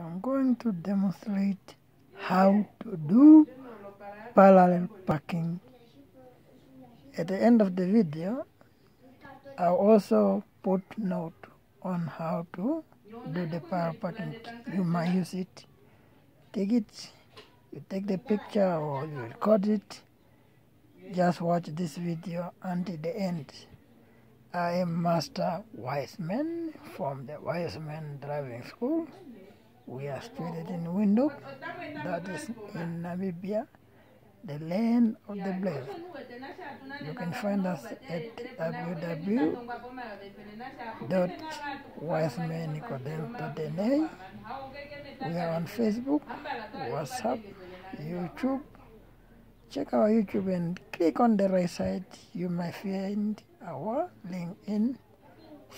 I'm going to demonstrate how to do parallel parking. At the end of the video, I'll also put note on how to do the parallel parking. You might use it. Take it, you take the picture or you record it. Just watch this video until the end. I am Master Wiseman from the Wiseman Driving School. We are situated in Windhoek, that is in Namibia, the land of the blessed. You can find us at www.wisemannicodem.na. We are on Facebook, WhatsApp, YouTube. Check our YouTube and click on the right side. You might find our LinkedIn.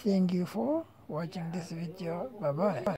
Thank you for watching this video. Bye bye.